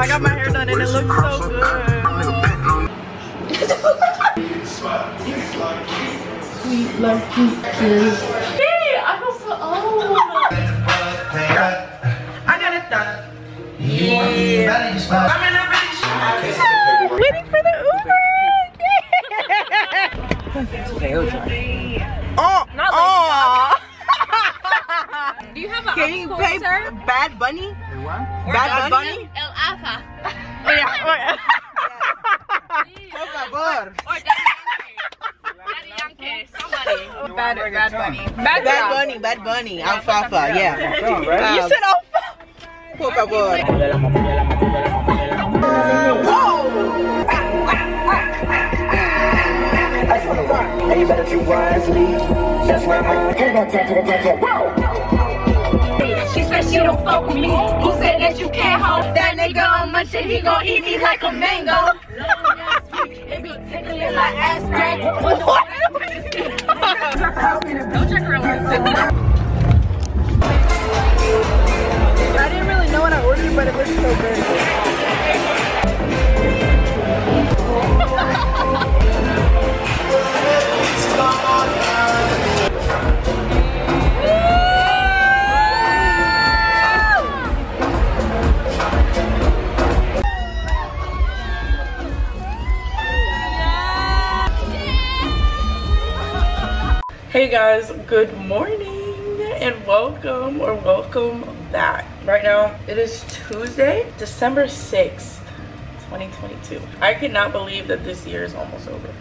I got my hair done and it looks so good. Sweet love, sweet kiss. Hey, I feel so old. I got it done. Yeah. I'm in a bitch. Waiting for the Uber. oh, Not oh. Do you have an Can you obstacle, pay? Bad Bunny? Or Bad the- Bunny? El Alfa. Oh, yeah. Por favor. Or Daddy Yankee. Somebody. Bad, bad Bunny. Bad, Bad Bunny, Bad Bunny, Alfalfa, yeah. You said Alfalfa. Por favor. And you better choose wisely. That's why I'm Turn that to the attention. She said she don't fuck with me. Who said that you can't hold that nigga on my shit? He gon' eat me like a mango. It be check her. I didn't really know what I ordered, but it looks so good. Hey guys, good morning and welcome or welcome back. Right now it is Tuesday, December 6th, 2022. I cannot believe that this year is almost over.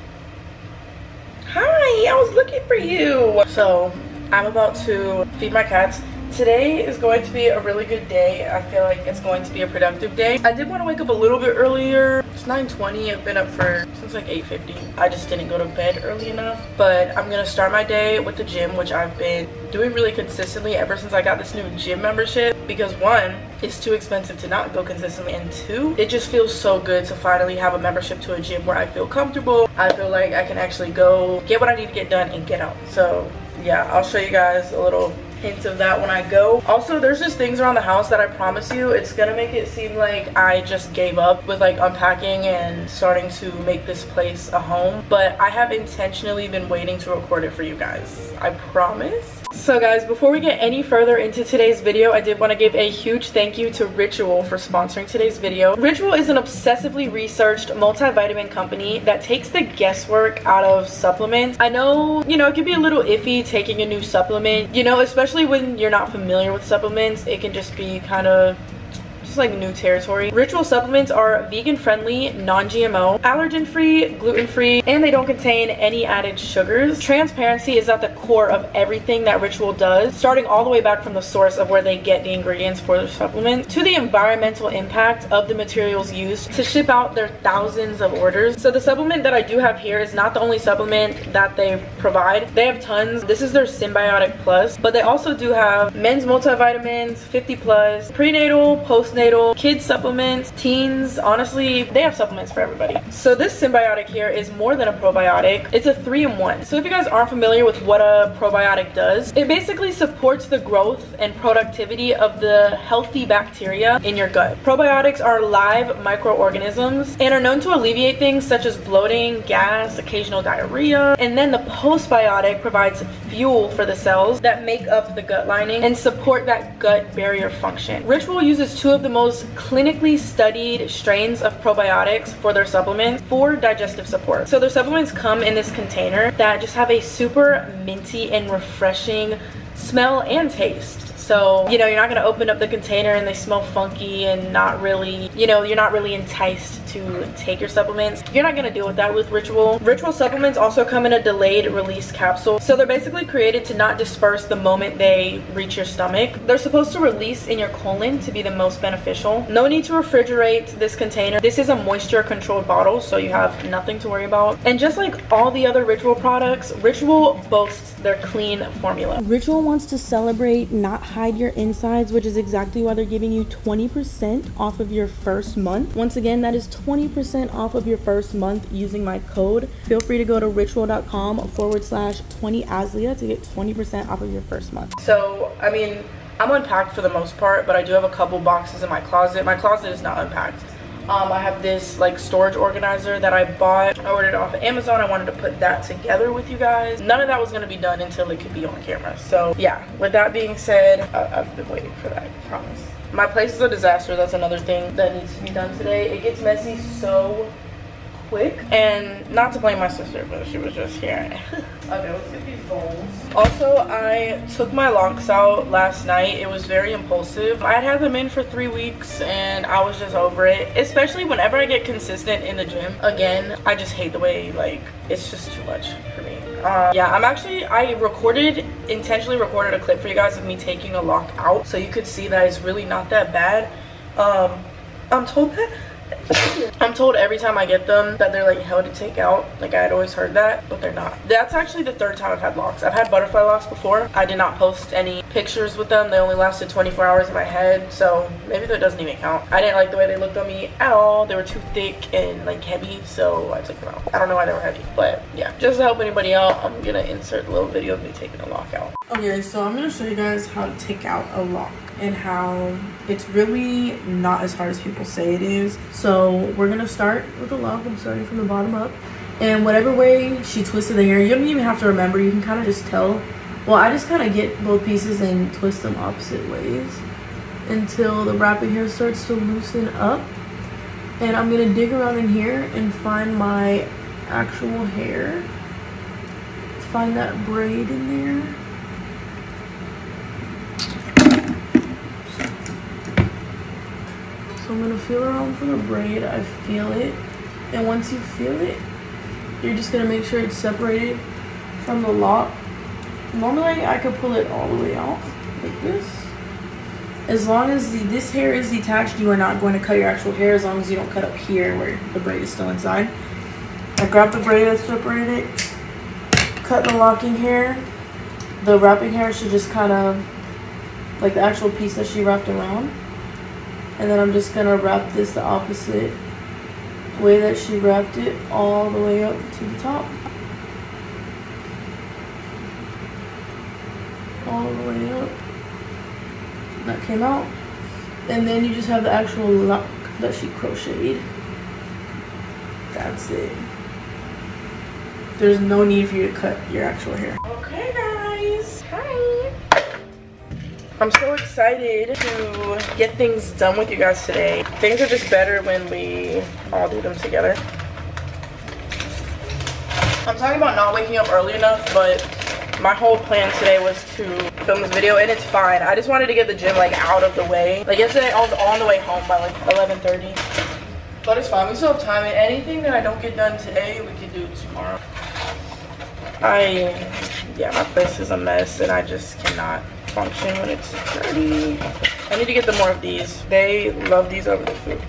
Hi, I was looking for you. So I'm about to feed my cats. Today is going to be a really good day. I feel like it's going to be a productive day. I did want to wake up a little bit earlier. It's 9.20. I've been up for since like 8.50. I just didn't go to bed early enough. But I'm going to start my day with the gym, which I've been doing really consistently ever since I got this new gym membership. Because one, it's too expensive to not go consistently. And two, it just feels so good to finally have a membership to a gym where I feel comfortable. I feel like I can actually go get what I need to get done and get out. So yeah, I'll show you guys a little hints of that when I go. Also, there's just things around the house that I promise you, it's gonna make it seem like I just gave up with like unpacking and starting to make this place a home. But I have intentionally been waiting to record it for you guys. I promise. So guys, before we get any further into today's video, I did want to give a huge thank you to Ritual for sponsoring today's video. Ritual is an obsessively researched multivitamin company that takes the guesswork out of supplements. I know, you know, it can be a little iffy taking a new supplement, you know, especially when you're not familiar with supplements, it can just be kind of just like new territory. Ritual supplements are vegan friendly, non-GMO, allergen free, gluten free, and they don't contain any added sugars. Transparency is at the core of everything that Ritual does, starting all the way back from the source of where they get the ingredients for their supplements to the environmental impact of the materials used to ship out their thousands of orders. So the supplement that I do have here is not the only supplement that they provide. They have tons. This is their Symbiotic Plus, but they also do have men's multivitamins, 50 plus, prenatal, postnatal, kids supplements, teens. Honestly, they have supplements for everybody. So this Symbiotic here is more than a probiotic. It's a three-in-one. So if you guys aren't familiar with what a probiotic does, it basically supports the growth and productivity of the healthy bacteria in your gut. Probiotics are live microorganisms and are known to alleviate things such as bloating, gas, occasional diarrhea. And then the postbiotic provides fuel for the cells that make up the gut lining and support that gut barrier function. Ritual uses two of the most clinically studied strains of probiotics for their supplements for digestive support. So their supplements come in this container that just have a super minty and refreshing smell and taste. So, you know, you're not gonna open up the container and they smell funky and not really, you know, you're not really enticed to take your supplements. You're not gonna deal with that with Ritual. Ritual supplements also come in a delayed release capsule. So they're basically created to not disperse the moment they reach your stomach. They're supposed to release in your colon to be the most beneficial. No need to refrigerate this container. This is a moisture controlled bottle, so you have nothing to worry about. And just like all the other Ritual products, Ritual boasts their clean formula. Ritual wants to celebrate, not hide your insides, which is exactly why they're giving you 20% off of your first month. Once again, that is 20% off of your first month using my code. Feel free to go to ritual.com forward slash 20 Azlia to get 20% off of your first month. So, I mean, I'm unpacked for the most part, but I do have a couple boxes in my closet. My closet is not unpacked. Um, I have this like storage organizer that I bought. I ordered it off of Amazon. I wanted to put that together with you guys. None of that was going to be done until it could be on camera. So yeah, with that being said, I I've been waiting for that, I promise. My place is a disaster. That's another thing that needs to be done today. It gets messy so quick. And not to blame my sister but she was just here okay let's get these bowls also i took my locks out last night. It was very impulsive. I'd had them in for three weeks and i was just over it. Especially whenever i get consistent in the gym again i just hate the way like it's just too much for me. Uh, yeah i'm actually i recorded intentionally recorded a clip for you guys of me taking a lock out so you could see that it's really not that bad. Um i'm told that I'm told every time I get them that they're like hell to take out. Like I had always heard that, but they're not. That's actually the third time I've had locks. I've had butterfly locks before. I did not post any pictures with them. They only lasted 24 hours in my head, so maybe that doesn't even count. I didn't like the way they looked on me at all. They were too thick and like heavy, so I took them out. I don't know why they were heavy, but yeah. Just to help anybody out, I'm gonna insert a little video of me taking a lock out. Okay, so I'm gonna show you guys how to take out a lock and how it's really not as hard as people say it is. So we're gonna start with the lock. I'm starting from the bottom up. And whatever way she twisted the hair, you don't even have to remember. You can kind of just tell. Well, I just kind of get both pieces and twist them opposite ways until the wrapping hair starts to loosen up. And I'm gonna dig around in here and find my actual hair. Find that braid in there. So I'm gonna feel around for the braid. I feel it. And once you feel it, you're just gonna make sure it's separated from the lock. Normally I could pull it all the way out like this. As long as the, this hair is detached, you are not going to cut your actual hair as long as you don't cut up here where the braid is still inside. I grab the braid, I separate it, cut the locking hair. The wrapping hair should just kind of, like the actual piece that she wrapped around and then I'm just gonna wrap this the opposite way that she wrapped it all the way up to the top. All the way up. That came out. And then you just have the actual lock that she crocheted. That's it. There's no need for you to cut your actual hair. Okay guys. Hi I'm so excited to get things done with you guys today. Things are just better when we all do them together. I'm talking about not waking up early enough, but my whole plan today was to film this video and it's fine. I just wanted to get the gym like out of the way. Like yesterday I was on the way home by like 11.30. But it's fine, we still have time and anything that I don't get done today, we can do tomorrow. I, yeah, my place is a mess and I just cannot function when it's dirty. I need to get them more of these. They love these over the food.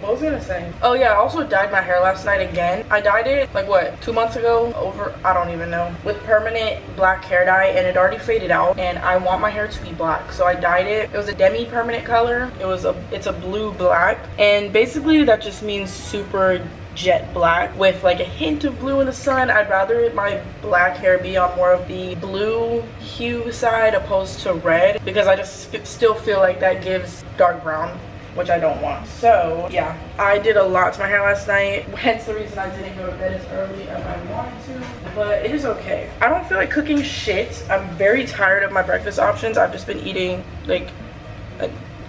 What was I gonna say? Oh yeah, I also dyed my hair last night again. I dyed it like what, two months ago? Over, I don't even know. With permanent black hair dye and it already faded out and I want my hair to be black. So I dyed it. It was a demi-permanent color. It was a, it's a blue black. And basically that just means super jet black with like a hint of blue in the sun. I'd rather my black hair be on more of the blue hue side opposed to red because I just still feel like that gives dark brown which I don't want. So yeah, I did a lot to my hair last night. Hence the reason I didn't go to bed as early as I wanted to, but it is okay. I don't feel like cooking shit. I'm very tired of my breakfast options. I've just been eating like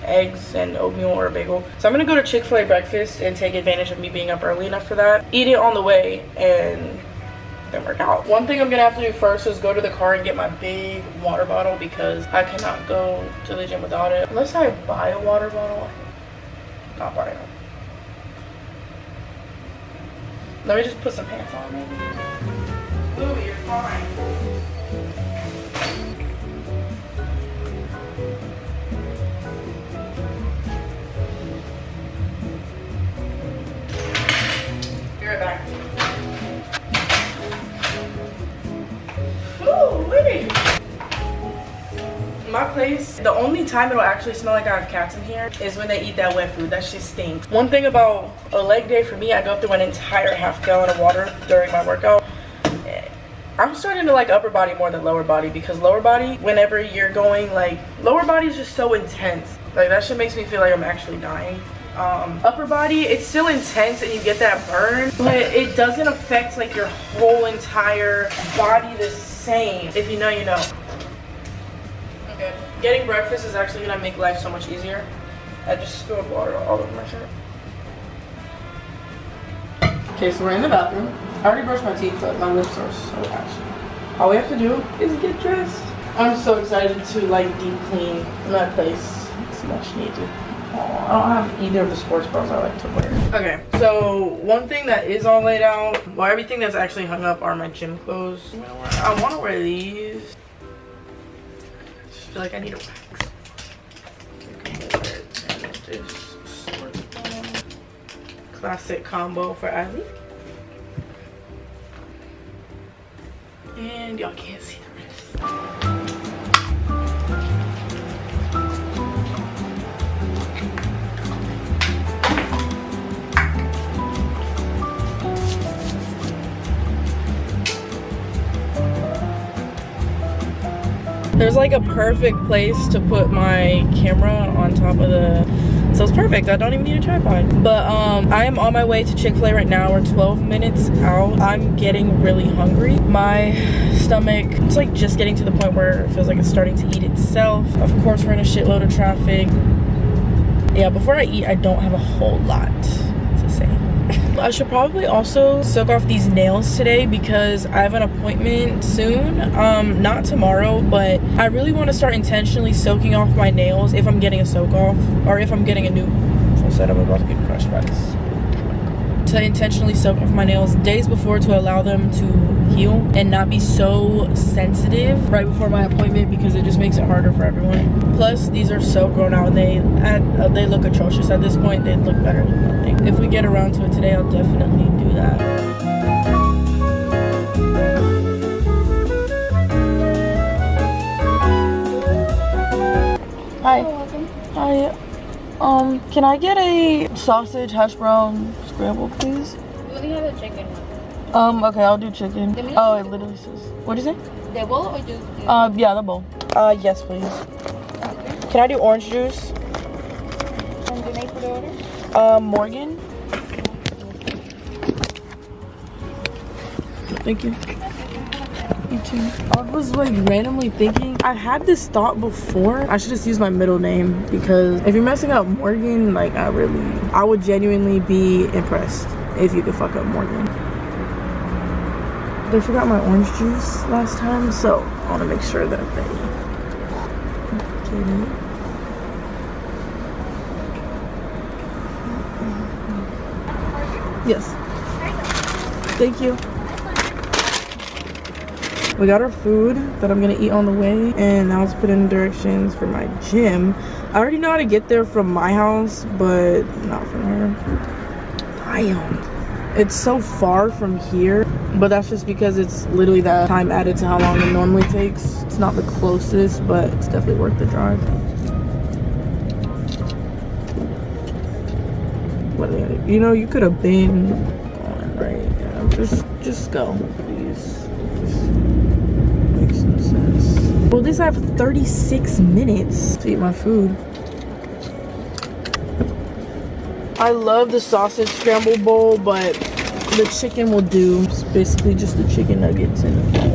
eggs and oatmeal or a bagel. So I'm gonna go to Chick-fil-A breakfast and take advantage of me being up early enough for that. Eat it on the way and then work out. One thing I'm gonna have to do first is go to the car and get my big water bottle because I cannot go to the gym without it. Unless I buy a water bottle, not buy it. Let me just put some pants on maybe. You're fine. My place, the only time it'll actually smell like I have cats in here is when they eat that wet food. That shit stinks. One thing about a leg day for me, I go through an entire half gallon of water during my workout. I'm starting to like upper body more than lower body because lower body, whenever you're going like, lower body is just so intense. Like that shit makes me feel like I'm actually dying. Um, upper body, it's still intense and you get that burn, but it doesn't affect like your whole entire body the same. If you know, you know. Okay. Getting breakfast is actually gonna make life so much easier. I just spilled water all over my shirt. Okay, so we're in the bathroom. I already brushed my teeth, but my lips are so ashy. All we have to do is get dressed. I'm so excited to like deep clean my place. It's much needed. Oh, I don't have either of the sports bras I like to wear. Okay, so one thing that is all laid out, well everything that's actually hung up are my gym clothes. I want to wear these. I just feel like I need a wax. Classic combo for Ivy. And y'all can't see the rest. There's like a perfect place to put my camera on top of the so it's perfect. I don't even need a tripod. But um, I am on my way to Chick-fil-A right now. We're 12 minutes out. I'm getting really hungry. My stomach, it's like just getting to the point where it feels like it's starting to eat itself. Of course, we're in a shitload of traffic. Yeah, before I eat, I don't have a whole lot. I should probably also soak off these nails today because I have an appointment soon. Um, not tomorrow, but I really want to start intentionally soaking off my nails if I'm getting a soak off or if I'm getting a new full set. I'm about to get crushed by this. To intentionally soak off my nails days before to allow them to heal and not be so sensitive right before my appointment because it just makes it harder for everyone. Plus, these are so grown out and they uh, they look atrocious at this point. they'd look better than nothing. If we get around to it today, I'll definitely do that. Hi. Hi. Um, can I get a sausage hash brown scramble, please? We only have a chicken. Um, okay, I'll do chicken. Oh, it literally says. What is it? The bowl or do? do Uh, yeah, the bowl. Uh, yes, please. Can I do orange juice? and the name for the order? Uh, Morgan. Thank you. You too. I was like randomly thinking, I had this thought before. I should just use my middle name because if you're messing up Morgan, like I really, I would genuinely be impressed if you could fuck up Morgan. They forgot my orange juice last time, so I want to make sure that they get it. Yes. Thank you. We got our food that I'm gonna eat on the way, and now let's put in directions for my gym. I already know how to get there from my house, but not from here. Damn. It's so far from here, but that's just because it's literally that time added to how long it normally takes. It's not the closest, but it's definitely worth the drive. You know, you could have been on, right? Yeah, just, just go, please. Makes no sense. Well, this I have 36 minutes to eat my food. I love the sausage scramble bowl, but the chicken will do. It's basically just the chicken nuggets and a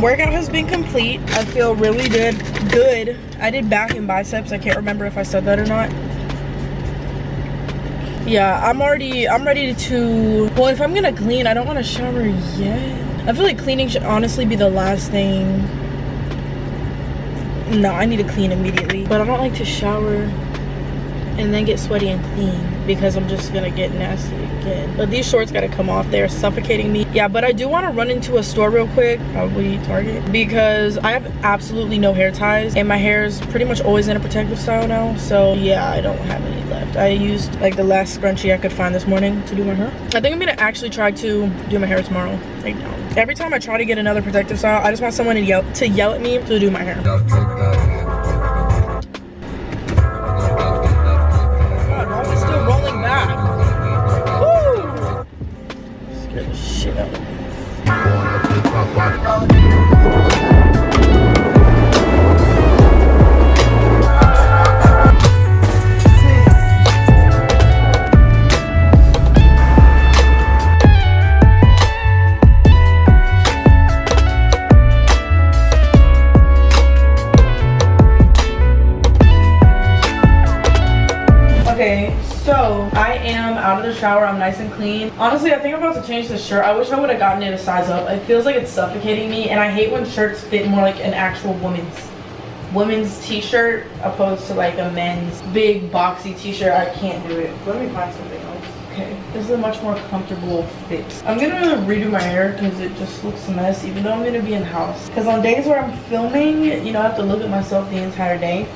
workout has been complete. I feel really good. Good. I did back and biceps. I can't remember if I said that or not. Yeah, I'm already, I'm ready to, well, if I'm gonna clean, I don't want to shower yet. I feel like cleaning should honestly be the last thing. No, I need to clean immediately. But I don't like to shower and then get sweaty and clean because I'm just gonna get nasty again. But these shorts gotta come off. They're suffocating me. Yeah, but I do want to run into a store real quick, probably Target, because I have absolutely no hair ties and my hair is pretty much always in a protective style now. So yeah, I don't have any left. I used like the last scrunchie I could find this morning to do my hair. I think I'm gonna actually try to do my hair tomorrow. Now. Every time I try to get another protective style, I just want someone to yell to yell at me to do my hair. Nice and clean. Honestly, I think I'm about to change the shirt. I wish I would have gotten it a size up. It feels like it's suffocating me, and I hate when shirts fit more like an actual woman's women's t-shirt opposed to like a men's big boxy t-shirt. I can't do it. Let me find something else. Okay, this is a much more comfortable fit. I'm gonna redo my hair because it just looks a mess, even though I'm gonna be in the house. Because on days where I'm filming, you know, I have to look at myself the entire day.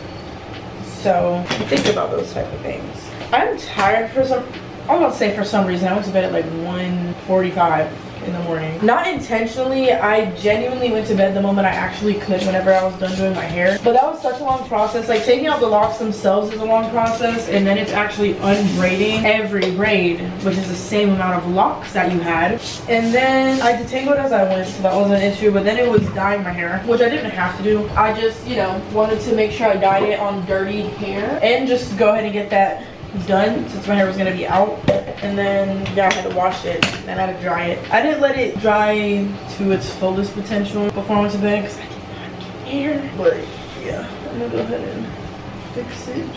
So think about those type of things. I'm tired for some, About to say for some reason. I went to bed at like 1.45 in the morning. Not intentionally, I genuinely went to bed the moment I actually could whenever I was done doing my hair. But that was such a long process. Like taking out the locks themselves is a long process and then it's actually unbraiding every braid, which is the same amount of locks that you had. And then I detangled as I went, so that wasn't an issue. But then it was dyeing my hair, which I didn't have to do. I just, you know, wanted to make sure I dyed it on dirty hair and just go ahead and get that done since my hair was gonna be out and then yeah I had to wash it and I had to dry it. I didn't let it dry to its fullest potential before I went to bed because I did not care but yeah I'm gonna go ahead and fix it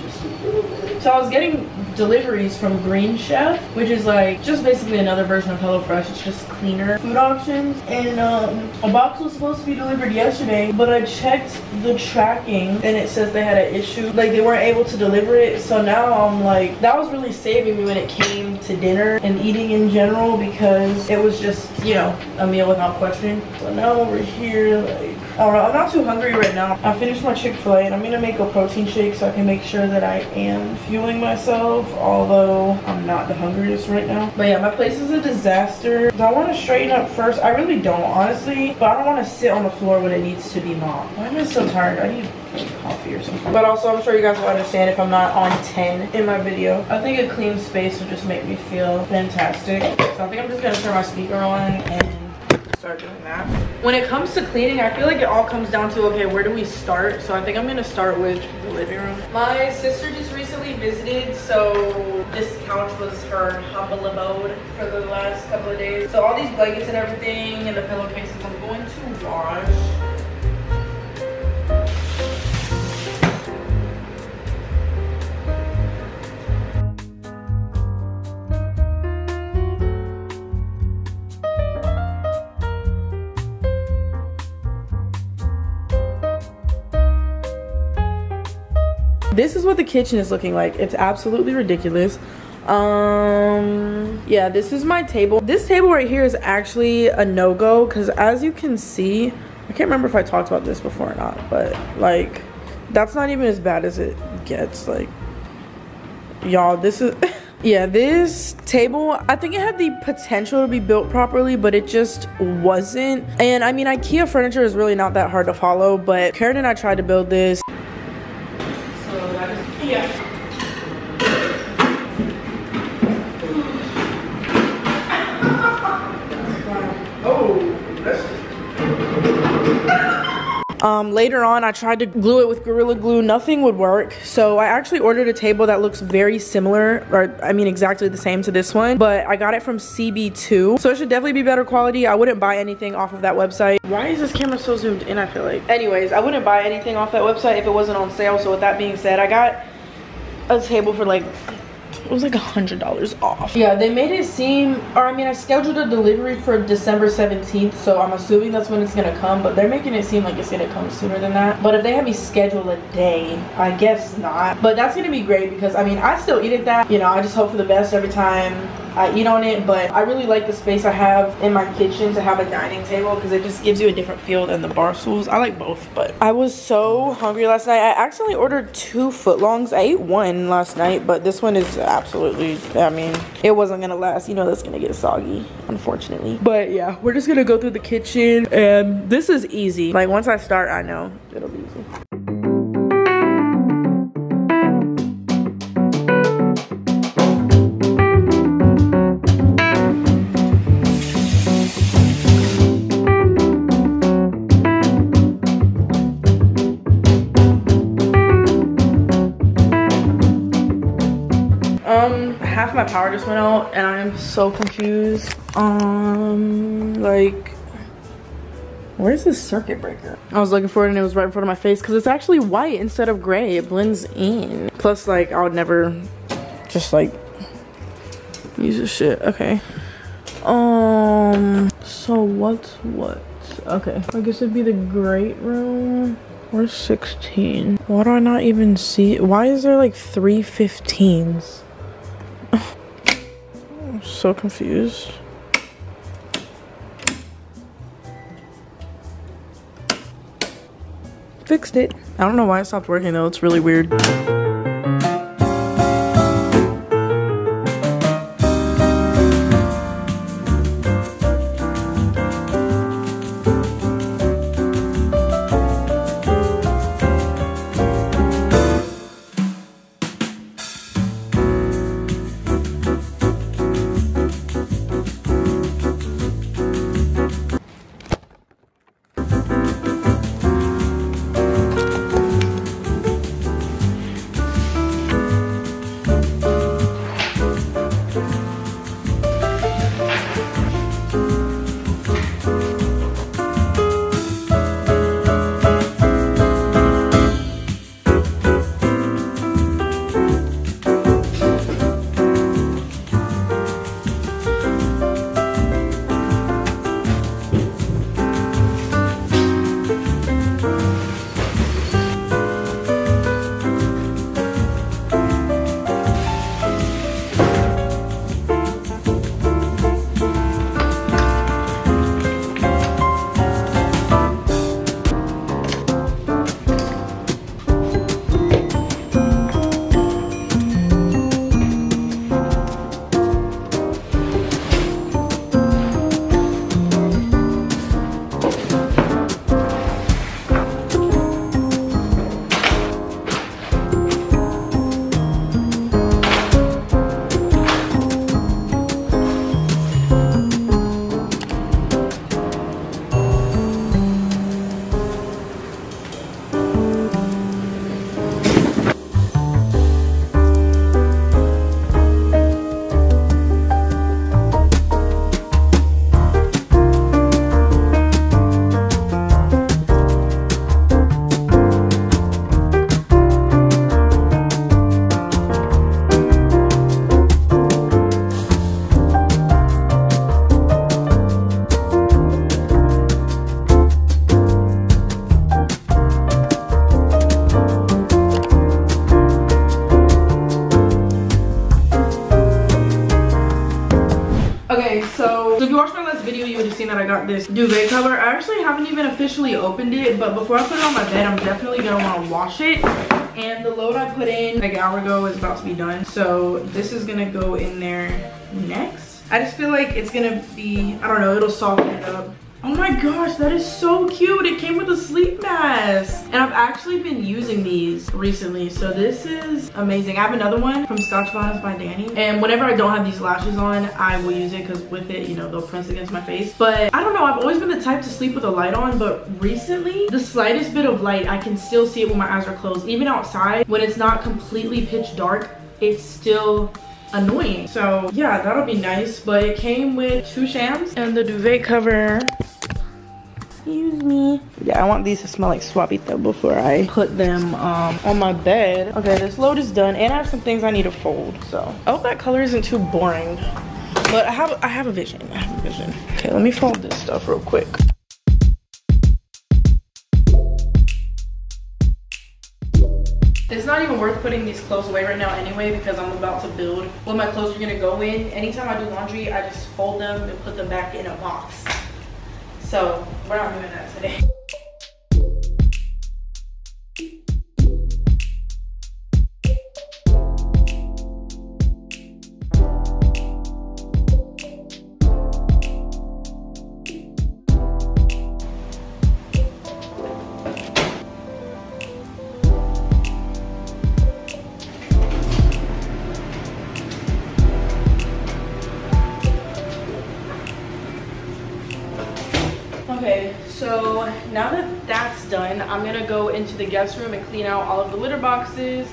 so I was getting deliveries from Green Chef which is like just basically another version of HelloFresh. It's just cleaner food options. And um, a box was supposed to be delivered yesterday but I checked the tracking and it says they had an issue. Like they weren't able to deliver it. So now I'm like that was really saving me when it came to dinner and eating in general because it was just you know a meal without question. So now over here like Don't know, I'm not too hungry right now. I finished my Chick-fil-A and I'm gonna make a protein shake so I can make sure that I am fueling myself, although I'm not the hungriest right now. But yeah, my place is a disaster. Do I wanna straighten up first? I really don't, honestly. But I don't wanna sit on the floor when it needs to be mopped. Why am I so tired? I need coffee or something. But also, I'm sure you guys will understand if I'm not on 10 in my video. I think a clean space would just make me feel fantastic. So I think I'm just gonna turn my speaker on and start doing that. When it comes to cleaning, I feel like it all comes down to, okay, where do we start? So I think I'm gonna start with the living room. My sister just recently visited, so this couch was her humble abode for the last couple of days. So all these blankets and everything and the pillowcases I'm going to wash. This is what the kitchen is looking like. It's absolutely ridiculous. Um yeah this is my table. This table right here is actually a no-go because as you can see i can't remember if i talked about this before or not but like that's not even as bad as it gets like y'all this is yeah this table i think it had the potential to be built properly but it just wasn't. And i mean ikea furniture is really not that hard to follow but karen and i tried to build this Um, later on, I tried to glue it with Gorilla Glue. Nothing would work. So I actually ordered a table that looks very similar, or I mean exactly the same to this one. But I got it from CB2. So it should definitely be better quality. I wouldn't buy anything off of that website. Why is this camera so zoomed in, I feel like? Anyways, I wouldn't buy anything off that website if it wasn't on sale. So with that being said, I got a table for like it was like a hundred dollars off yeah they made it seem or i mean i scheduled a delivery for december 17th so i'm assuming that's when it's gonna come but they're making it seem like it's gonna come sooner than that but if they have me schedule a day i guess not but that's gonna be great because i mean i still eat at that you know i just hope for the best every time I eat on it, but I really like the space I have in my kitchen to have a dining table because it just gives you a different feel than the bar stools. I like both, but I was so hungry last night. I accidentally ordered two footlongs. I ate one last night, but this one is absolutely, I mean, it wasn't gonna last. You know that's gonna get soggy, unfortunately. But yeah, we're just gonna go through the kitchen and this is easy. Like once I start, I know it'll be easy. Went out and I am so confused. Um, like, where's this circuit breaker? I was looking for it and it was right in front of my face because it's actually white instead of gray. It blends in. Plus, like, I would never just like use this shit. Okay. Um, so what's what? Okay, I guess it'd be the great room. Where's 16? Why do I not even see? Why is there like three 15s? So confused. Fixed it. I don't know why it stopped working though. It's really weird. That I got this duvet cover. I actually haven't even officially opened it, but before I put it on my bed, I'm definitely gonna wanna wash it. And the load I put in like an hour ago is about to be done. So this is gonna go in there next. I just feel like it's gonna be, I don't know, it'll soften it up Oh my gosh, that is so cute. It came with a sleep mask. And I've actually been using these recently. So this is amazing. I have another one from Scotch Bonnet by Danny. And whenever I don't have these lashes on, I will use it because with it, you know, they'll press against my face. But I don't know, I've always been the type to sleep with a light on. But recently, the slightest bit of light, I can still see it when my eyes are closed. Even outside, when it's not completely pitch dark, it's still annoying. So yeah, that'll be nice. But it came with two shams and the duvet cover Excuse me. Yeah, I want these to smell like suavito before I put them um, on my bed. Okay, this load is done, and I have some things I need to fold. So I hope that color isn't too boring. But I have I have a vision. I have a vision. Okay, let me fold this stuff real quick. It's not even worth putting these clothes away right now anyway because I'm about to build what my clothes are gonna go in. Anytime I do laundry, I just fold them and put them back in a box. So we're not doing that today. Um, now that that's done, I'm gonna go into the guest room and clean out all of the litter boxes.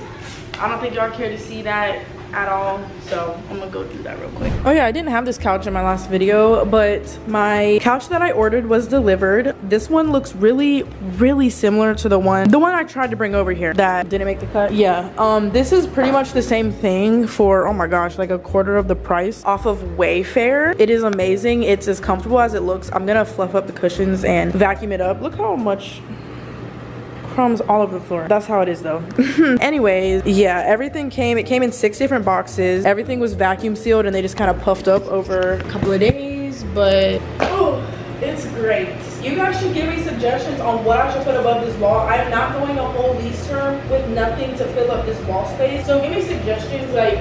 I don't think y'all care to see that at all, so I'm gonna go do that real quick. Oh yeah, I didn't have this couch in my last video, but my couch that I ordered was delivered. This one looks really, really similar to the one, the one I tried to bring over here that didn't make the cut. Yeah, um, this is pretty much the same thing for, oh my gosh, like a quarter of the price off of Wayfair. It is amazing. It's as comfortable as it looks. I'm gonna fluff up the cushions and vacuum it up. Look how much crumbs all over the floor. That's how it is though. Anyways, yeah, everything came, it came in six different boxes. Everything was vacuum sealed and they just kind of puffed up over a couple of days, but oh, it's great. You guys should give me suggestions on what I should put above this wall. I'm not going a whole lease term with nothing to fill up this wall space. So give me suggestions like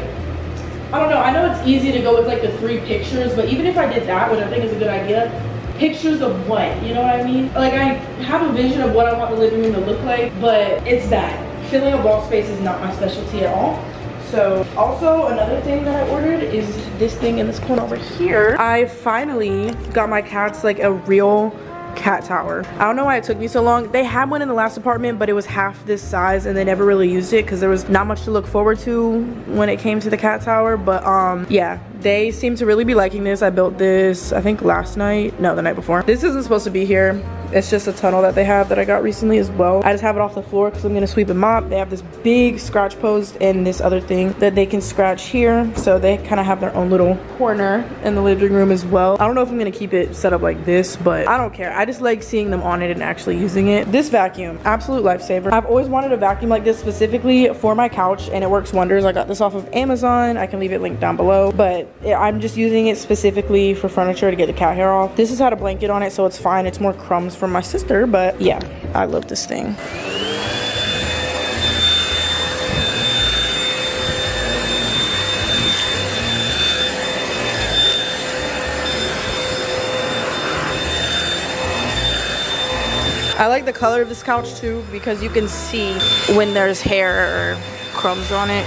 I don't know. I know it's easy to go with like the three pictures, but even if I did that, which I think is a good idea, pictures of what? You know what I mean? Like I have a vision of what I want the living room to look like, but it's that. Filling a wall space is not my specialty at all. So also another thing that I ordered is this thing in this corner over here. I finally got my cats like a real cat tower. I don't know why it took me so long. They had one in the last apartment, but it was half this size and they never really used it because there was not much to look forward to when it came to the cat tower. But um, yeah, they seem to really be liking this. I built this, I think last night, no, the night before. This isn't supposed to be here. It's just a tunnel that they have that I got recently as well. I just have it off the floor because I'm gonna sweep and mop. They have this big scratch post and this other thing that they can scratch here. So they kind of have their own little corner in the living room as well. I don't know if I'm gonna keep it set up like this, but I don't care. I just like seeing them on it and actually using it. This vacuum, absolute lifesaver. I've always wanted a vacuum like this specifically for my couch and it works wonders. I got this off of Amazon. I can leave it linked down below, but I'm just using it specifically for furniture to get the cat hair off. This has had a blanket on it, so it's fine. It's more crumbs from my sister, but yeah, I love this thing. I like the color of this couch too because you can see when there's hair or crumbs on it.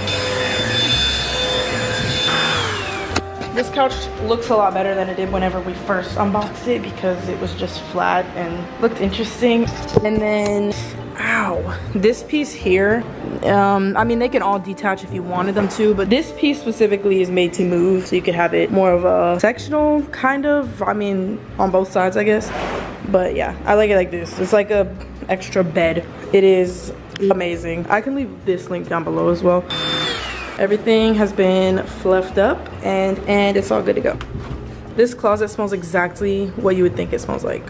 This couch looks a lot better than it did whenever we first unboxed it because it was just flat and looked interesting. And then, ow, this piece here, um, I mean, they can all detach if you wanted them to, but this piece specifically is made to move so you could have it more of a sectional kind of, I mean, on both sides, I guess. But yeah, I like it like this. It's like a extra bed. It is amazing. I can leave this link down below as well. Everything has been fluffed up and, and it's all good to go. This closet smells exactly what you would think it smells like.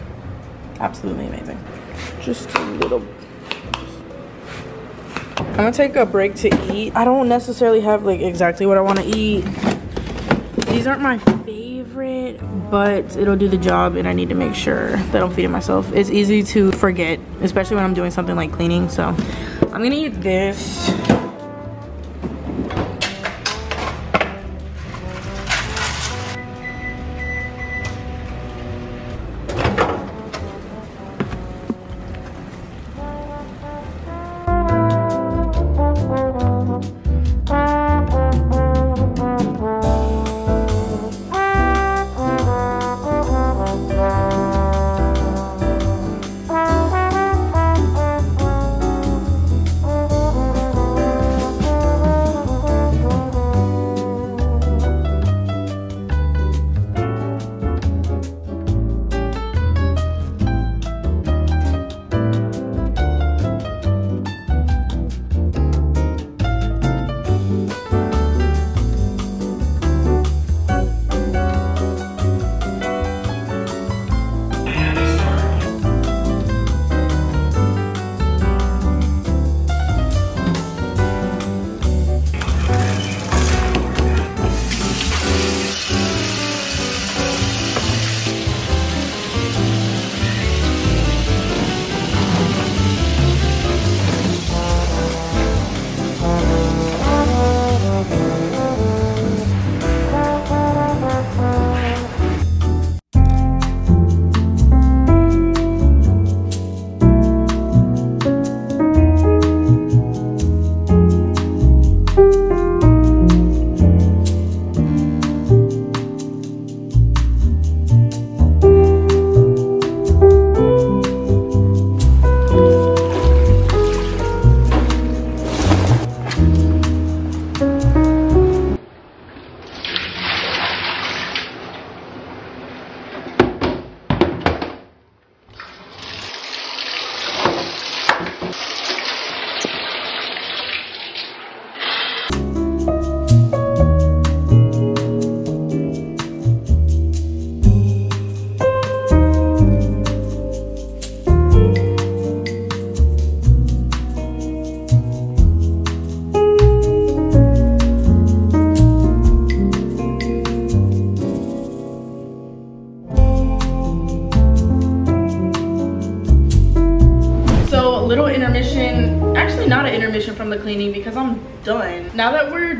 Absolutely amazing. Just a little I'm gonna take a break to eat. I don't necessarily have like exactly what I want to eat. These aren't my favorite, but it'll do the job and I need to make sure that I'm feeding myself. It's easy to forget, especially when I'm doing something like cleaning. So I'm gonna eat this.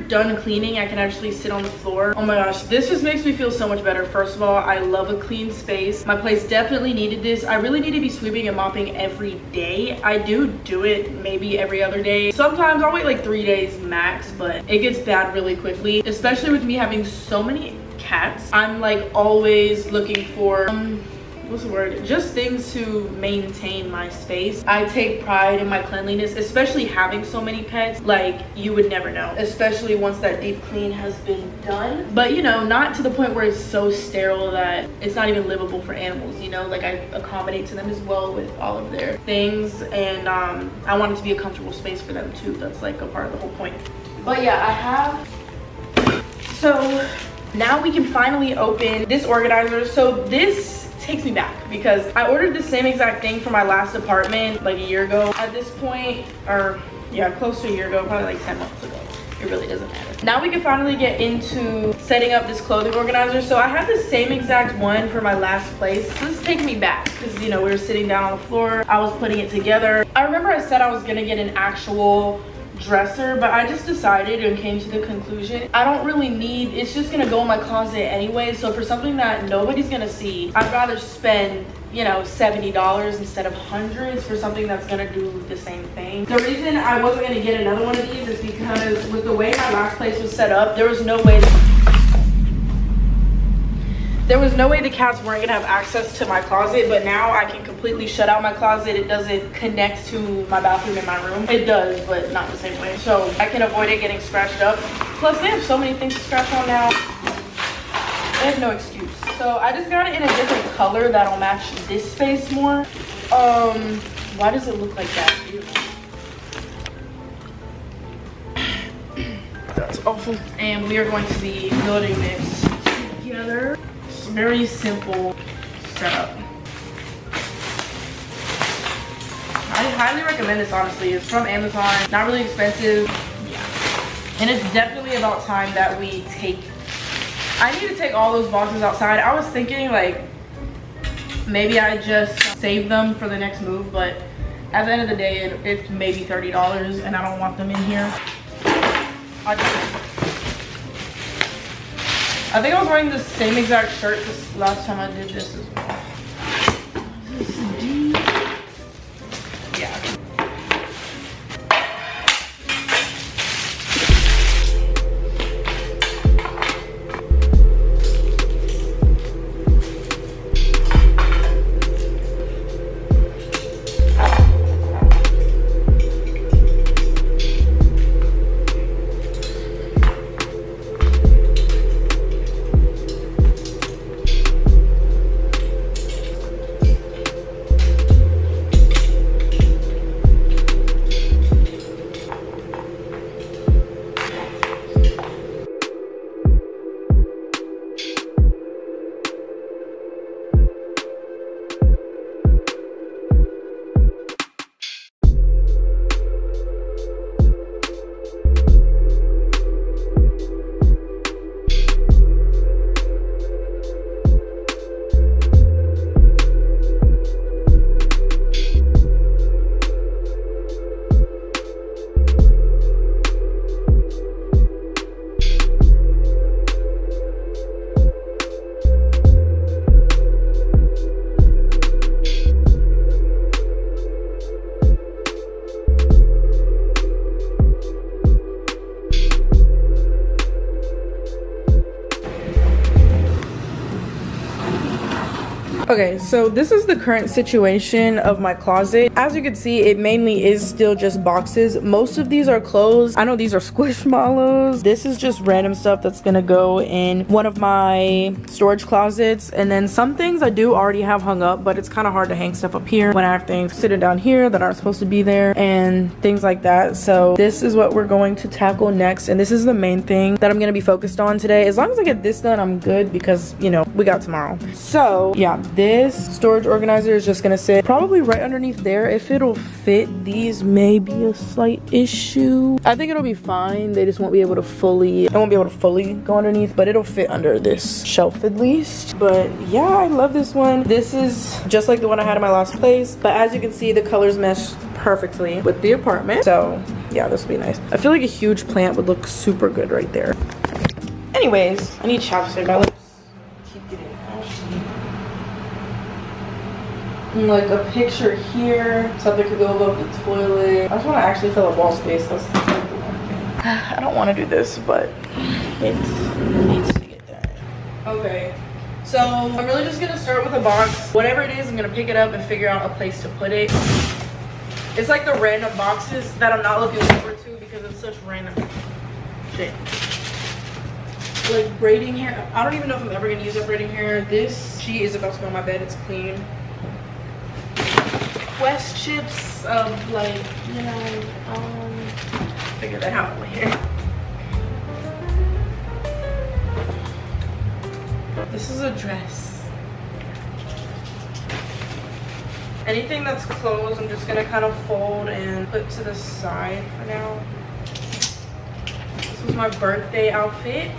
Done cleaning, I can actually sit on the floor. Oh my gosh, this just makes me feel so much better. First of all, I love a clean space. My place definitely needed this. I really need to be sweeping and mopping every day. I do do it maybe every other day. Sometimes I'll wait like three days max, but it gets bad really quickly, especially with me having so many cats. I'm like always looking for um, what's the word? Just things to maintain my space. I take pride in my cleanliness especially having so many pets. Like you would never know. Especially once that deep clean has been done. But you know not to the point where it's so sterile that it's not even livable for animals you know? Like i accommodate to them as well with all of their things. And um, i want it to be a comfortable space for them too. That's like a part of the whole point. But yeah i have so now we can finally open this organizer. So this takes me back because I ordered the same exact thing for my last apartment like a year ago. At this point or yeah close to a year ago probably like 10 months ago. It really doesn't matter. Now we can finally get into setting up this clothing organizer. So I have the same exact one for my last place. This takes me back because you know we were sitting down on the floor. I was putting it together. I remember I said I was gonna get an actual dresser but i just decided and came to the conclusion i don't really need it's just gonna go in my closet anyway. So for something that nobody's gonna see i'd rather spend you know 70 dollars instead of hundreds for something that's gonna do the same thing. The reason i wasn't gonna get another one of these is because with the way my last place was set up there was no way there was no way the cats weren't gonna have access to my closet but now i can completely shut out my closet. It doesn't connect to my bathroom in my room. It does but not the same way. So i can avoid it getting scratched up. Plus they have so many things to scratch on now. They have no excuse. So i just got it in a different color that'll match this space more. Um why does it look like that? Ew. that's awful. And we are going to be building this together very simple setup. I highly recommend this honestly. It's from Amazon, not really expensive. Yeah. And it's definitely about time that we take, I need to take all those boxes outside. I was thinking like, maybe I just save them for the next move, but at the end of the day, it, it's maybe $30 and I don't want them in here. I think I was wearing the same exact shirt this last time I did this as well. Okay, so this is the current situation of my closet. As you can see, it mainly is still just boxes. Most of these are clothes. I know these are squishmallows. This is just random stuff that's gonna go in one of my storage closets. And then some things I do already have hung up, but it's kind of hard to hang stuff up here when I have things sitting down here that aren't supposed to be there and things like that. So this is what we're going to tackle next. And this is the main thing that I'm gonna be focused on today. As long as I get this done, I'm good because, you know, we got tomorrow. So yeah, this storage organizer is just gonna sit probably right underneath there. If it'll fit, these may be a slight issue. I think it'll be fine. They just won't be able to fully, I won't be able to fully go underneath, but it'll fit under this shelf at least. But yeah, I love this one. This is just like the one I had in my last place. But as you can see, the colors mesh perfectly with the apartment. So yeah, this will be nice. I feel like a huge plant would look super good right there. Anyways, I need chapstick. My lips keep getting ashy. And like a picture here, something could go above the toilet. I just want to actually fill up wall space. That's, that's the one thing. I don't want to do this, but it needs to get done. Okay, so I'm really just gonna start with a box. Whatever it is, I'm gonna pick it up and figure out a place to put it. It's like the random boxes that I'm not looking forward to because it's such random shit. Like braiding hair. I don't even know if I'm ever gonna use up braiding hair. This she is about to go on my bed. It's clean. Quest chips of like, you know, um, figure that out later. This is a dress. Anything that's closed, I'm just gonna kind of fold and put to the side for now. This was my birthday outfit.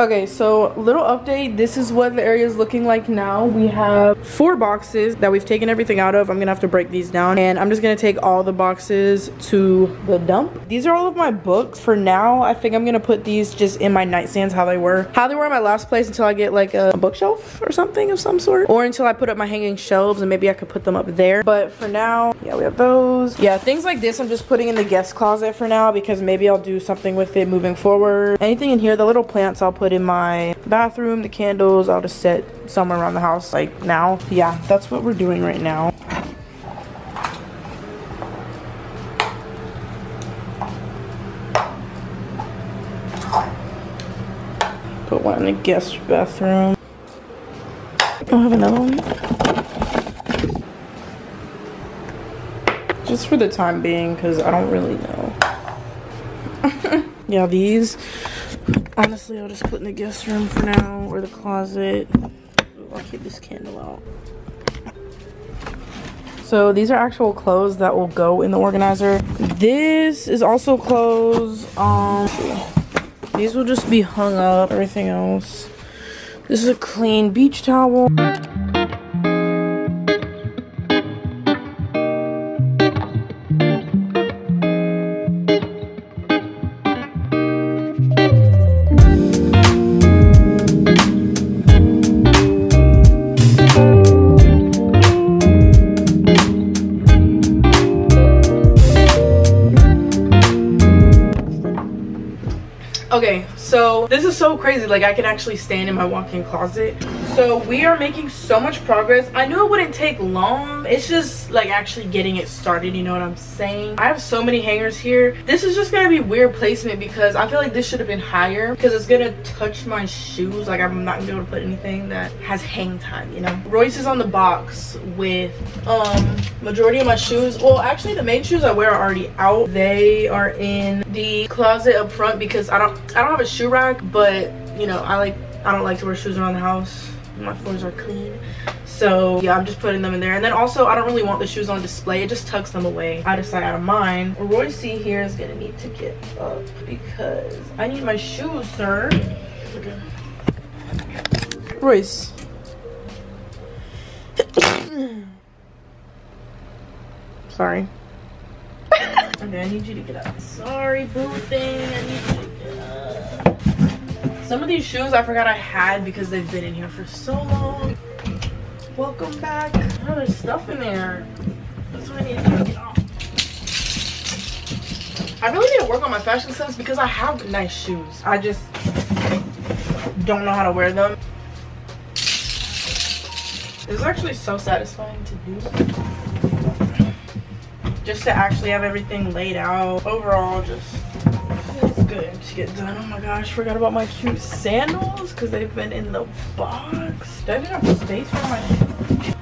Okay, so little update. This is what the area is looking like now. We have four boxes that we've taken everything out of. I'm gonna have to break these down and I'm just gonna take all the boxes to the dump. These are all of my books. For now, I think I'm gonna put these just in my nightstands how they were. How they were in my last place until I get like a bookshelf or something of some sort. Or until I put up my hanging shelves and maybe I could put them up there. But for now, yeah, we have those. Yeah, things like this I'm just putting in the guest closet for now because maybe I'll do something with it moving forward. Anything in here, the little plants I'll put in my bathroom. The candles I'll just set somewhere around the house like now. Yeah, that's what we're doing right now. Put one in the guest bathroom. I'll have another one. Just for the time being, because I don't really know. yeah, these honestly I'll just put in the guest room for now or the closet. I'll keep this candle out. So these are actual clothes that will go in the organizer. This is also clothes um these will just be hung up everything else. This is a clean beach towel crazy. Like I can actually stand in my walk-in closet. So we are making so much progress. I knew it wouldn't take long. It's just like actually getting it started. You know what I'm saying? I have so many hangers here. This is just gonna be weird placement because I feel like this should have been higher because it's gonna touch my shoes. Like I'm not gonna be able to put anything that has hang time, you know? Royce is on the box with um majority of my shoes. Well, actually the main shoes I wear are already out. They are in the closet up front because I don't I don't have a shoe rack, but you know, I like I don't like to wear shoes around the house. My floors are clean. So yeah, I'm just putting them in there. And then also I don't really want the shoes on display. It just tucks them away out of sight, out of mind. Royce here is gonna need to get up because I need my shoes, sir. Okay. Royce. Sorry. Okay, I need you to get up. Sorry, boo thing. Some of these shoes I forgot I had because they've been in here for so long. Welcome back. Oh, there's stuff in there. That's what I need to get off. I really need to work on my fashion sense because I have nice shoes. I just don't know how to wear them. It's actually so satisfying to do. Just to actually have everything laid out. Overall, just good to get done. Oh my gosh, forgot about my cute sandals because they've been in the box. Do I even have space for my shoes?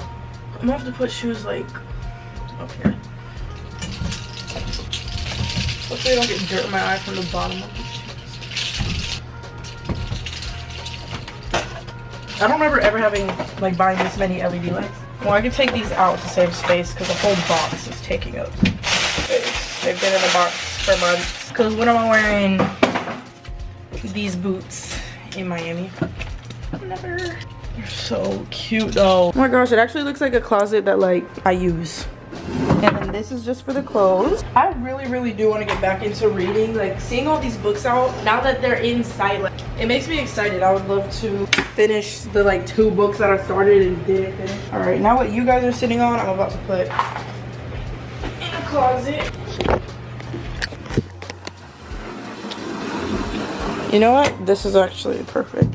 I'm gonna have to put shoes like up here. Hopefully I don't get dirt in my eye from the bottom of these shoes. I don't remember ever having, like, buying this many LED lights. Well, I can take these out to save space because the whole box is taking up space. They've been in the box for months. Because when am I wearing these boots in Miami? Never. They're so cute though. Oh my gosh, it actually looks like a closet that like I use. And then this is just for the clothes. I really, really do want to get back into reading. Like seeing all these books out, now that they're in sight, like, it makes me excited. I would love to finish the like two books that I started and didn't finish. All right, now what you guys are sitting on, I'm about to put in a closet. You know what? This is actually a perfect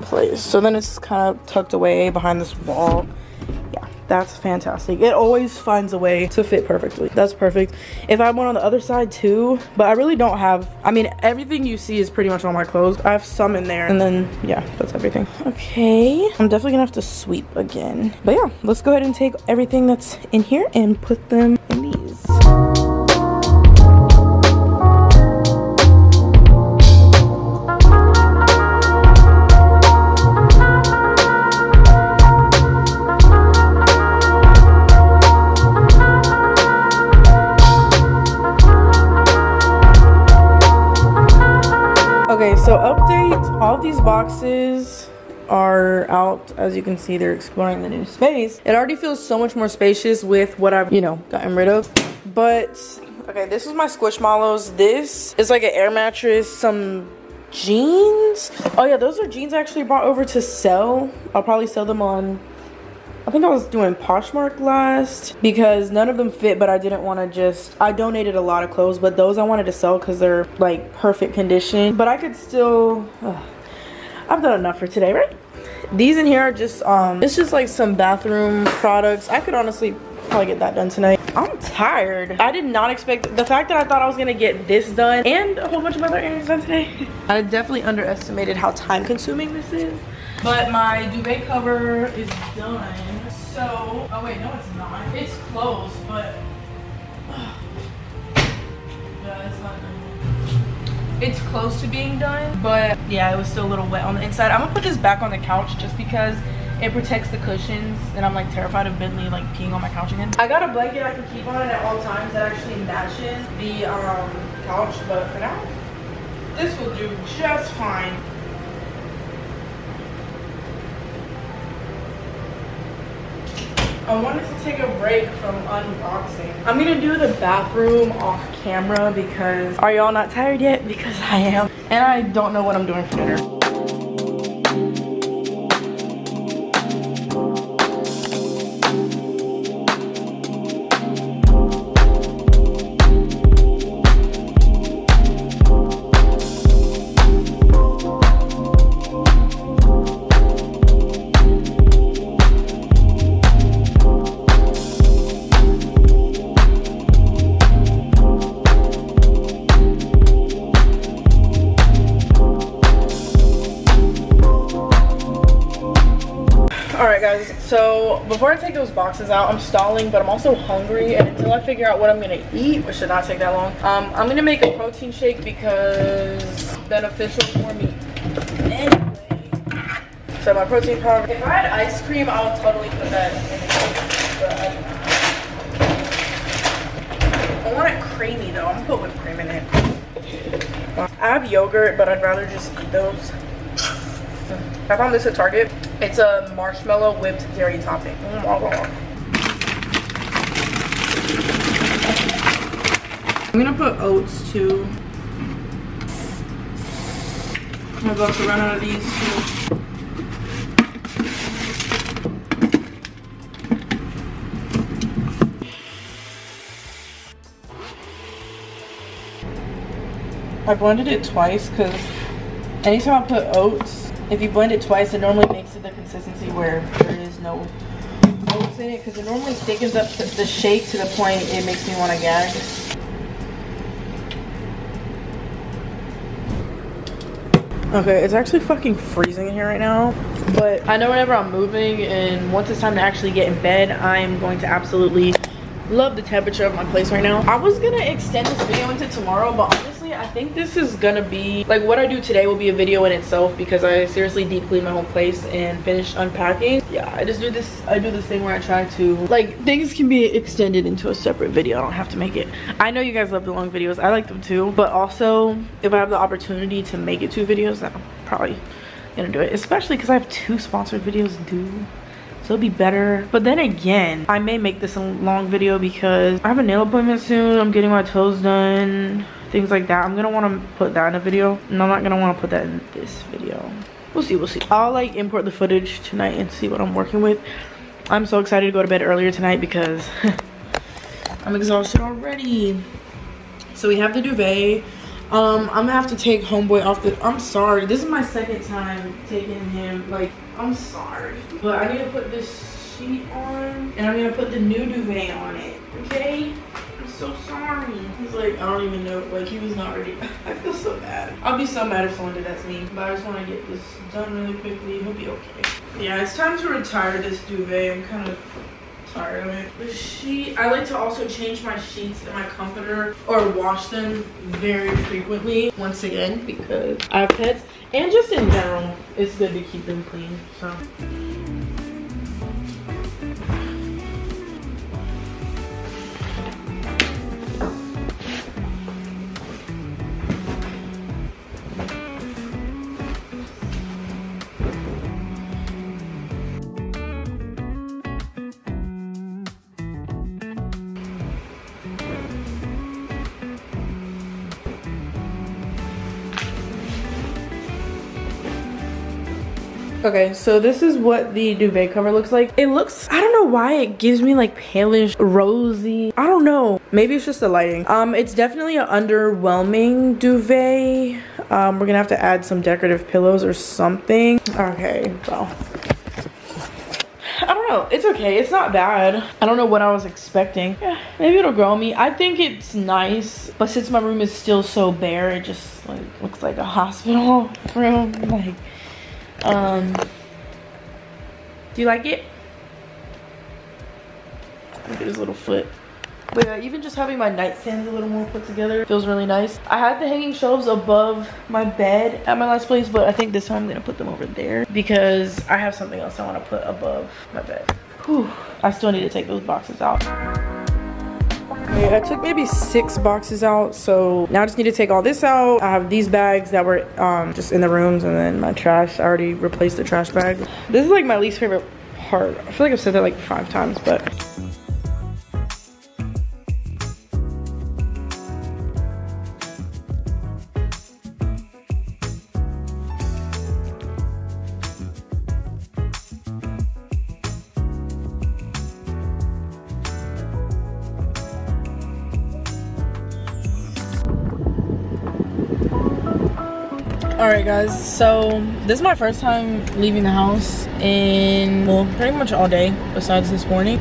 place. So then it's kind of tucked away behind this wall. Yeah, that's fantastic. It always finds a way to fit perfectly. That's perfect. If I one on the other side too, but I really don't have, I mean, everything you see is pretty much all my clothes. I have some in there and then, yeah, that's everything. Okay, I'm definitely gonna have to sweep again. But yeah, let's go ahead and take everything that's in here and put them As you can see, they're exploring the new space. It already feels so much more spacious with what I've, you know, gotten rid of. But, okay, this is my Squishmallows. This is like an air mattress, some jeans. Oh yeah, those are jeans I actually brought over to sell. I'll probably sell them on I think I was doing Poshmark last because none of them fit, but I didn't want to just, I donated a lot of clothes, but those I wanted to sell because they're like perfect condition. But I could still, ugh. I've done enough for today, right? These in here are just, um, it's just like some bathroom products. I could honestly probably get that done tonight. I'm tired. I did not expect, the fact that I thought I was gonna get this done and a whole bunch of other errands done today. I definitely underestimated how time consuming this is. But my duvet cover is done. So, oh wait, no it's not. It's closed, but, yeah, it's not done. It's close to being done, but yeah, it was still a little wet on the inside. I'm gonna put this back on the couch just because it protects the cushions and I'm like terrified of Bentley like peeing on my couch again. I got a blanket I can keep on it at all times that actually matches the um, couch, but for now, this will do just fine. I wanted to take a break from unboxing. I'm gonna do the bathroom off camera because are y'all not tired yet? Because I am. And I don't know what I'm doing for dinner. Boxes out, I'm stalling, but I'm also hungry. And until I figure out what I'm gonna eat, which should not take that long, um, I'm gonna make a protein shake because beneficial for me. Anyway, so my protein powder. If I had ice cream, I would totally put that in the. I, I want it creamy though. I'm gonna put whipped cream in it. I have yogurt, but I'd rather just eat those. I found this at Target. It's a marshmallow whipped dairy topping. Mm, God. I'm gonna put oats too. I'm about to run out of these too. I blended it twice because anytime I put oats, if you blend it twice, it normally the consistency where there is no oats in it because it normally thickens up the shake to the point it makes me want to gag. Okay, it's actually fucking freezing in here right now. But I know whenever I'm moving and once it's time to actually get in bed, I'm going to absolutely love the temperature of my place right now. I was gonna extend this video into tomorrow, but honestly, I think this is gonna be like what I do today will be a video in itself because I seriously deep clean my whole place and finish unpacking. Yeah, I just do this. I do this thing where I try to like things can be extended into a separate video. I don't have to make it. I know you guys love the long videos. I like them too, but also if I have the opportunity to make it two videos, then I'm probably gonna do it. Especially because I have two sponsored videos due so it'll be better but then again i may make this a long video because i have a nail appointment soon i'm getting my toes done things like that. I'm gonna want to put that in a video and i'm not gonna want to put that in this video. We'll see we'll see. I'll like import the footage tonight and see what i'm working with. I'm so excited to go to bed earlier tonight because i'm exhausted already. So we have the duvet. Um i'm gonna have to take homeboy off the i'm sorry. This is my second time taking him. Like i'm sorry. But i need to put this sheet on and i'm gonna put the new duvet on it okay so sorry. He's like, I don't even know, like he was not ready. I feel so bad. I'll be so mad if someone did that to me, but I just want to get this done really quickly. He'll be okay. Yeah, it's time to retire this duvet. I'm kind of tired of it. The sheet, I like to also change my sheets and my comforter or wash them very frequently once again because I have pets and just in general, it's good to keep them clean, so. Okay, so this is what the duvet cover looks like. It looks, I don't know why it gives me like palish, rosy. I don't know. Maybe it's just the lighting. Um, It's definitely an underwhelming duvet. Um, We're gonna have to add some decorative pillows or something. Okay, well. I don't know. It's okay. It's not bad. I don't know what I was expecting. Yeah, maybe it'll grow me. I think it's nice, but since my room is still so bare, it just like looks like a hospital room. Like, um, do you like it? Look at his little foot. But yeah, even just having my nightstands a little more put together feels really nice. I had the hanging shelves above my bed at my last place, but I think this time I'm gonna put them over there because I have something else I wanna put above my bed. Whew. I still need to take those boxes out. I took maybe six boxes out, so now I just need to take all this out. I have these bags that were um, just in the rooms and then my trash. I already replaced the trash bag. This is like my least favorite part. I feel like I've said that like five times, but all right guys so this is my first time leaving the house in well pretty much all day besides this morning.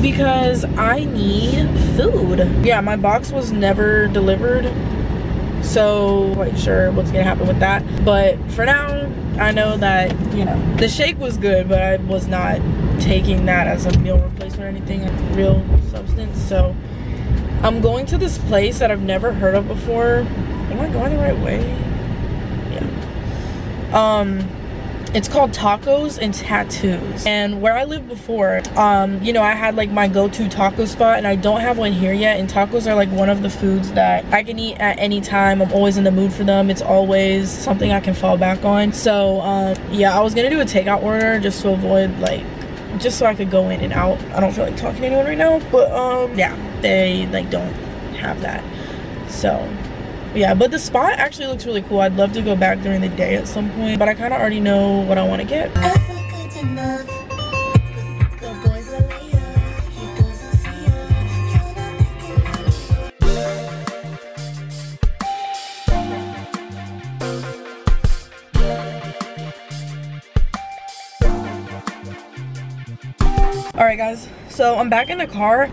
Because i need food. Yeah my box was never delivered so quite sure what's gonna happen with that. But for now i know that you know the shake was good but i was not taking that as a meal replacement or anything real substance. So i'm going to this place that i've never heard of before. Am i going the right way um it's called tacos and tattoos. And where i lived before um you know i had like my go-to taco spot and i don't have one here yet and tacos are like one of the foods that i can eat at any time. I'm always in the mood for them. It's always something i can fall back on. So um yeah i was gonna do a takeout order just to avoid like just so i could go in and out. I don't feel like talking to anyone right now but um yeah they like don't have that. So yeah but the spot actually looks really cool. I'd love to go back during the day at some point but i kind of already know what i want to get all right guys. So i'm back in the car.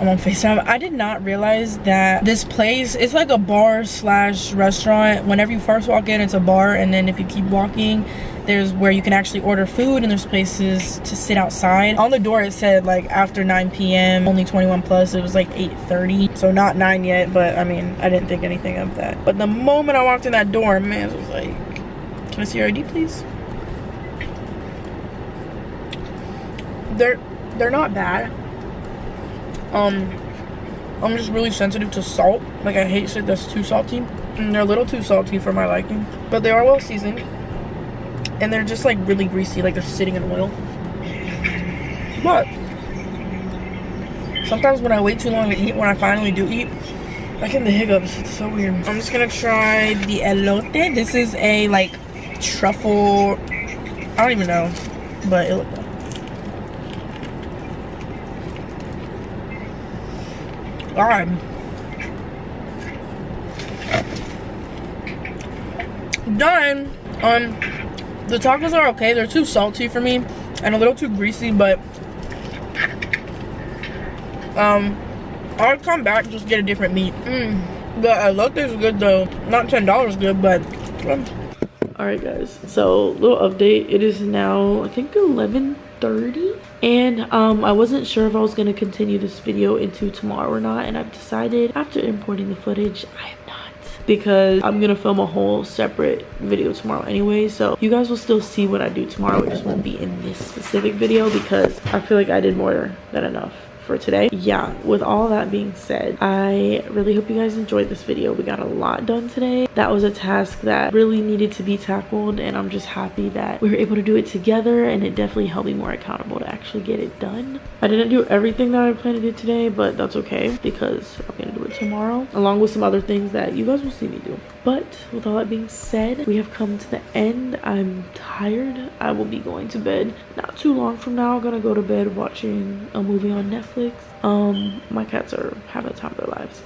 I'm on FaceTime. I did not realize that this place, it's like a bar slash restaurant. Whenever you first walk in, it's a bar. And then if you keep walking, there's where you can actually order food and there's places to sit outside. On the door, it said like after 9 p.m., only 21 plus. It was like 8.30. So not 9 yet, but I mean, I didn't think anything of that. But the moment I walked in that door, man, it was like, can I see your ID, please? They're, they're not bad um, I'm just really sensitive to salt. Like I hate shit that's too salty. And they're a little too salty for my liking. But they are well seasoned. And they're just like really greasy, like they're sitting in oil. But sometimes when I wait too long to eat, when I finally do eat, I get the hiccups. It's so weird. I'm just gonna try the elote. This is a like truffle. I don't even know, but it looks God. Done. Um, the tacos are okay. They're too salty for me and a little too greasy, but um, I'll come back just get a different meat. Mm. The elote is good though. Not ten dollars good, but. Um. All right, guys. So little update. It is now I think 11:30 and um, I wasn't sure if I was going to continue this video into tomorrow or not and I've decided after importing the footage I am not. Because I'm gonna film a whole separate video tomorrow anyway so you guys will still see what I do tomorrow. It just won't be in this specific video because I feel like I did more than enough for today. Yeah with all that being said i really hope you guys enjoyed this video. We got a lot done today. That was a task that really needed to be tackled and i'm just happy that we were able to do it together and it definitely held me more accountable to actually get it done. I didn't do everything that i planned to do today but that's okay because i'm gonna do it tomorrow along with some other things that you guys will see me do. But with all that being said we have come to the end. I'm tired. I will be going to bed not too long from now. I'm gonna go to bed watching a movie on netflix. Um my cats are having the time of their lives.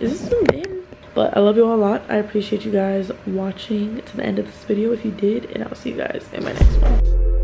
Is this zoomed in but i love you all a lot. I appreciate you guys watching to the end of this video if you did and i'll see you guys in my next one